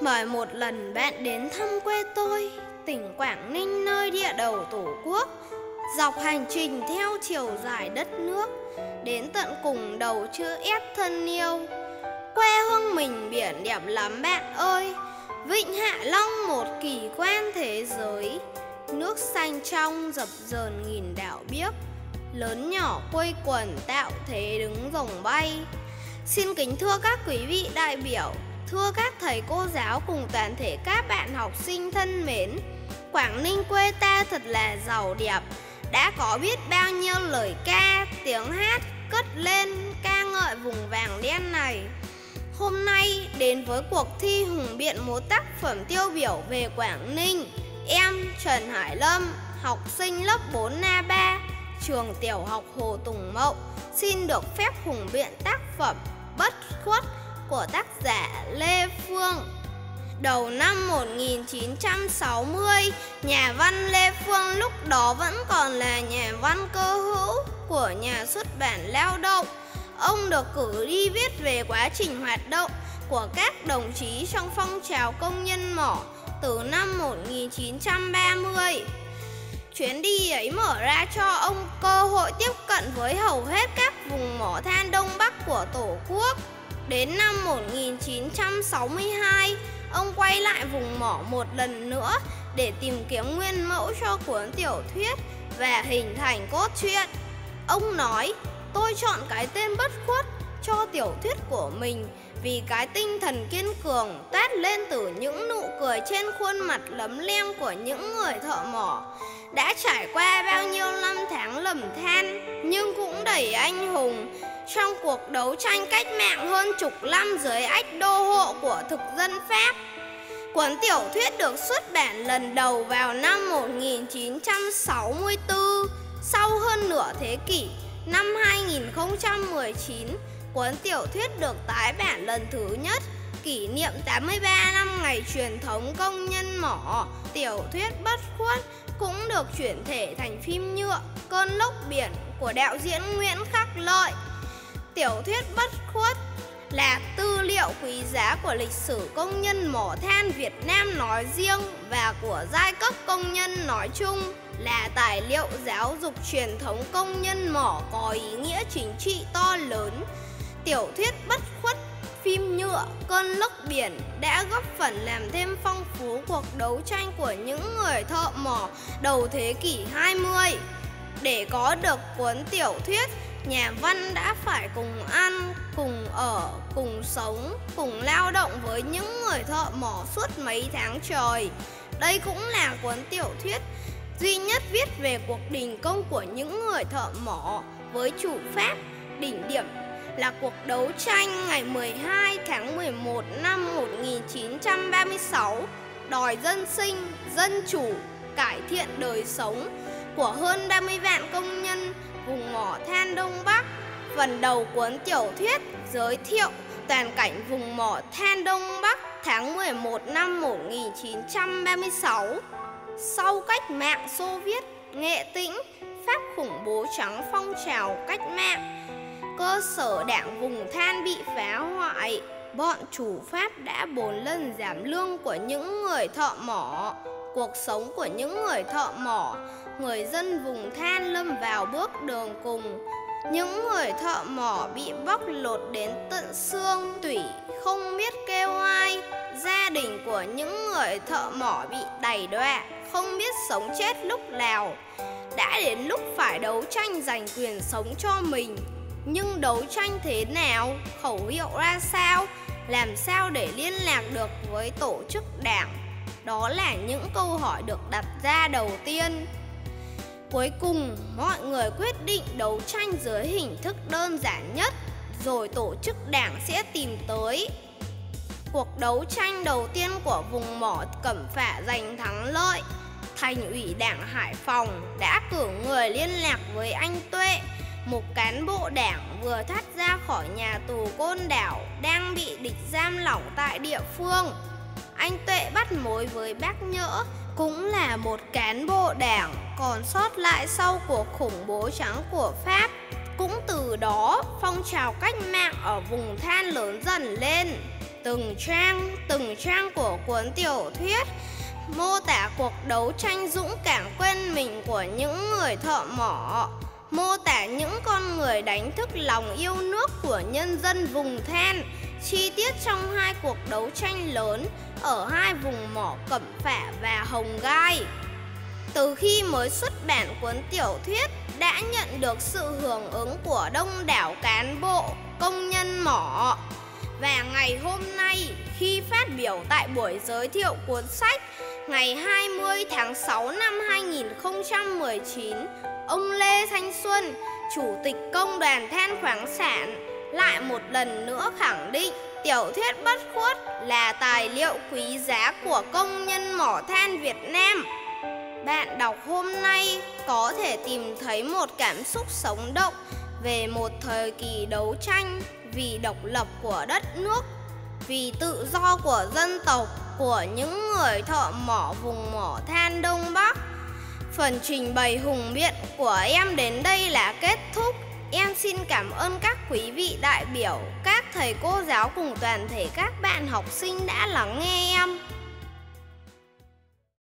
Mời một lần bạn đến thăm quê tôi, tỉnh Quảng Ninh nơi địa đầu Tổ quốc. Dọc hành trình theo chiều dài đất nước, đến tận cùng đầu chữ S thân yêu. Quê hương mình biển đẹp lắm bạn ơi, Vịnh Hạ Long một kỳ quan thế giới. Nước xanh trong dập dờn nghìn đảo biếc, lớn nhỏ quây quần tạo thế đứng rồng bay. Xin kính thưa các quý vị đại biểu, Thưa các thầy cô giáo cùng toàn thể các bạn học sinh thân mến Quảng Ninh quê ta thật là giàu đẹp. Đã có biết bao nhiêu lời ca, tiếng hát cất lên ca ngợi vùng vàng đen này. Hôm nay đến với cuộc thi hùng biện một tác phẩm tiêu biểu về Quảng Ninh Em Trần Hải Lâm, học sinh lớp 4 Na 3, trường tiểu học Hồ Tùng Mậu Xin được phép hùng biện tác phẩm. Bất khuất của tác giả Lê Phương. Đầu năm 1960, nhà văn Lê Phương lúc đó vẫn còn là nhà văn cơ hữu của nhà xuất bản Lao động. Ông được cử đi viết về quá trình hoạt động của các đồng chí trong phong trào công nhân mỏ từ năm 1930. Chuyến đi ấy mở ra cho ông cơ hội tiếp cận với hầu hết các vùng mỏ than Đông Bắc của Tổ quốc. Đến năm 1962, ông quay lại vùng mỏ một lần nữa để tìm kiếm nguyên mẫu cho cuốn tiểu thuyết và hình thành cốt truyện. Ông nói, tôi chọn cái tên bất khuất cho tiểu thuyết của mình vì cái tinh thần kiên cường toát lên từ những nụ cười trên khuôn mặt lấm lem của những người thợ mỏ đã trải qua bao nhiêu năm tháng lầm than nhưng cũng đầy anh hùng trong cuộc đấu tranh cách mạng hơn chục năm dưới ách đô hộ của thực dân Pháp. Cuốn tiểu thuyết được xuất bản lần đầu vào năm 1964, sau hơn nửa thế kỷ, năm 2019, cuốn tiểu thuyết được tái bản lần thứ nhất kỷ niệm 83 năm ngày truyền thống công nhân mỏ, tiểu thuyết bất khuất cũng được chuyển thể thành phim nhựa Cơn lốc biển của đạo diễn Nguyễn Khắc Lợi. Tiểu thuyết bất khuất là tư liệu quý giá của lịch sử công nhân mỏ than Việt Nam nói riêng và của giai cấp công nhân nói chung là tài liệu giáo dục truyền thống công nhân mỏ có ý nghĩa chính trị to lớn. Tiểu thuyết bất khuất phim nhựa Cơn lốc biển đã góp phần làm thêm phong phú cuộc đấu tranh của những người thợ mỏ đầu thế kỷ 20. Để có được cuốn tiểu thuyết nhà văn đã phải cùng ăn, cùng ở, cùng sống, cùng lao động với những người thợ mỏ suốt mấy tháng trời. Đây cũng là cuốn tiểu thuyết duy nhất viết về cuộc đình công của những người thợ mỏ với chủ pháp đỉnh điểm là cuộc đấu tranh ngày 12 tháng 11 năm 1936 đòi dân sinh, dân chủ, cải thiện đời sống của hơn 30 vạn công nhân vùng mỏ than Đông Bắc. Phần đầu cuốn tiểu thuyết giới thiệu toàn cảnh vùng mỏ than Đông Bắc tháng 11 năm 1936. Sau cách mạng Xô Viết, Nghệ Tĩnh, Pháp khủng bố trắng phong trào cách mạng, cơ sở đảng vùng than bị phá hoại. Bọn chủ Pháp đã bốn lần giảm lương của những người thợ mỏ, cuộc sống của những người thợ mỏ. Người dân vùng than lâm vào bước đường cùng những người thợ mỏ bị bóc lột đến tận xương tủy không biết kêu ai. Gia đình của những người thợ mỏ bị đày đọa không biết sống chết lúc nào. Đã đến lúc phải đấu tranh giành quyền sống cho mình nhưng đấu tranh thế nào khẩu hiệu ra sao làm sao để liên lạc được với tổ chức đảng đó là những câu hỏi được đặt ra đầu tiên Cuối cùng, mọi người quyết định đấu tranh dưới hình thức đơn giản nhất, rồi tổ chức đảng sẽ tìm tới. Cuộc đấu tranh đầu tiên của vùng mỏ Cẩm Phả giành thắng lợi. Thành ủy Đảng Hải Phòng đã cử người liên lạc với anh Tuệ, một cán bộ đảng vừa thoát ra khỏi nhà tù Côn Đảo đang bị địch giam lỏng tại địa phương. Anh Tuệ bắt mối với bác Nhỡ cũng là một cán bộ đảng còn sót lại sau cuộc khủng bố trắng của Pháp. Cũng từ đó, phong trào cách mạng ở vùng than lớn dần lên. Từng trang, từng trang của cuốn tiểu thuyết mô tả cuộc đấu tranh dũng cảm quên mình của những người thợ mỏ mô tả những con người đánh thức lòng yêu nước của nhân dân vùng then chi tiết trong hai cuộc đấu tranh lớn ở hai vùng mỏ Cẩm Phả và Hồng Gai. Từ khi mới xuất bản cuốn tiểu thuyết đã nhận được sự hưởng ứng của đông đảo cán bộ, công nhân mỏ. Và ngày hôm nay khi phát biểu tại buổi giới thiệu cuốn sách ngày 20 tháng 6 năm 2019, ông Lê Thanh Xuân, Chủ tịch Công đoàn Than khoáng sản, lại một lần nữa khẳng định tiểu thuyết bất khuất là tài liệu quý giá của công nhân mỏ than Việt Nam. Bạn đọc hôm nay có thể tìm thấy một cảm xúc sống động về một thời kỳ đấu tranh vì độc lập của đất nước, vì tự do của dân tộc, của những người thợ mỏ vùng mỏ than Đông Bắc. Phần trình bày hùng biện của em đến đây là kết thúc. Em xin cảm ơn các quý vị đại biểu, các thầy cô giáo cùng toàn thể các bạn học sinh đã lắng nghe em.